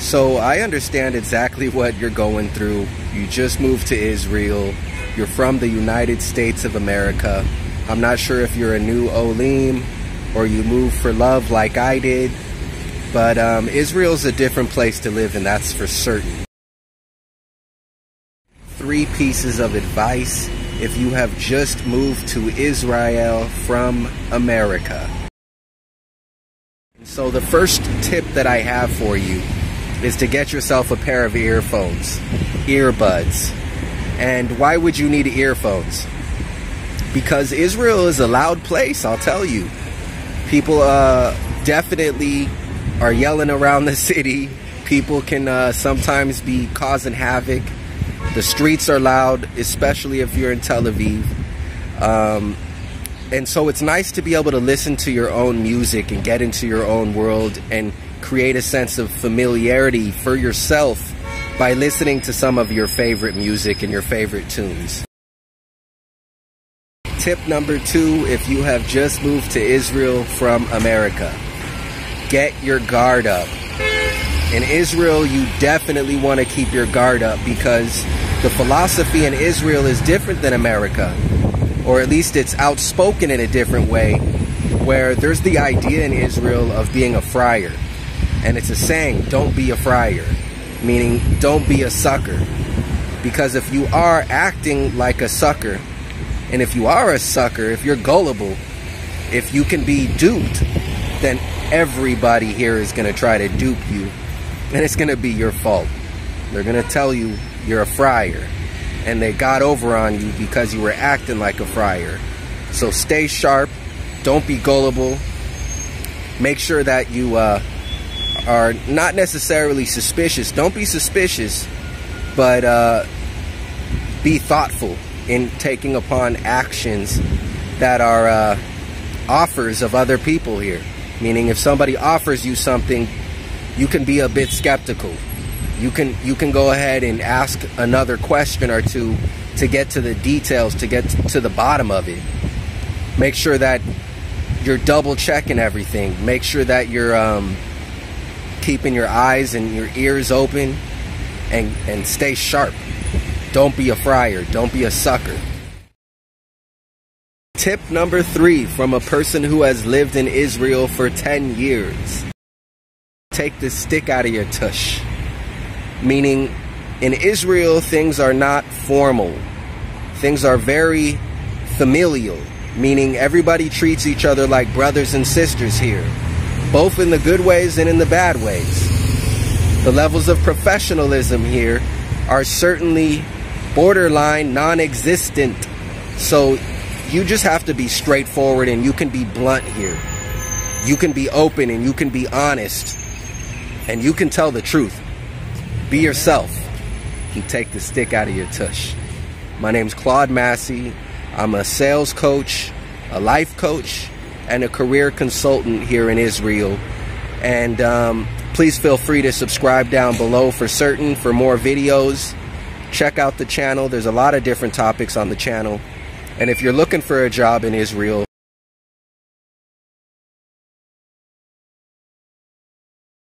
So I understand exactly what you're going through. You just moved to Israel. You're from the United States of America. I'm not sure if you're a new Olim or you moved for love like I did, but um, Israel's a different place to live, and that's for certain. Three pieces of advice if you have just moved to Israel from America. So, the first tip that I have for you is to get yourself a pair of earphones, earbuds. And why would you need earphones? Because Israel is a loud place, I'll tell you. People uh, definitely are yelling around the city. People can uh, sometimes be causing havoc. The streets are loud, especially if you're in Tel Aviv. Um, and so it's nice to be able to listen to your own music and get into your own world and create a sense of familiarity for yourself by listening to some of your favorite music and your favorite tunes. Tip number two if you have just moved to Israel from America, get your guard up. In Israel, you definitely want to keep your guard up because the philosophy in Israel is different than America, or at least it's outspoken in a different way, where there's the idea in Israel of being a friar. And it's a saying, don't be a friar, meaning don't be a sucker. Because if you are acting like a sucker, and if you are a sucker, if you're gullible, if you can be duped, then everybody here is going to try to dupe you. And it's going to be your fault. They're going to tell you you're a friar. And they got over on you because you were acting like a friar. So stay sharp. Don't be gullible. Make sure that you uh, are not necessarily suspicious. Don't be suspicious, but uh, be thoughtful in taking upon actions that are uh, offers of other people here. Meaning, if somebody offers you something, you can be a bit skeptical. You can you can go ahead and ask another question or two to get to the details, to get to the bottom of it. Make sure that you're double checking everything. Make sure that you're um, keeping your eyes and your ears open and, and stay sharp. Don't be a friar. Don't be a sucker. Tip number three from a person who has lived in Israel for 10 years. Take the stick out of your tush. Meaning, in Israel, things are not formal. Things are very familial, meaning everybody treats each other like brothers and sisters here both in the good ways and in the bad ways. The levels of professionalism here are certainly borderline non existent. So you just have to be straightforward and you can be blunt here. You can be open and you can be honest and you can tell the truth. Be yourself and take the stick out of your tush. My name's Claude Massey. I'm a sales coach, a life coach, and a career consultant here in Israel. And um, please feel free to subscribe down below for certain for more videos. Check out the channel. There's a lot of different topics on the channel. And if you're looking for a job in Israel,